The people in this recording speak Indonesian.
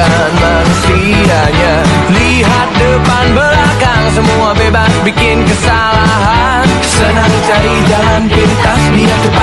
dan manusianya. Lihat depan belakang semua bebas bikin kesalahan. Senang cari jalan pintas biar cepat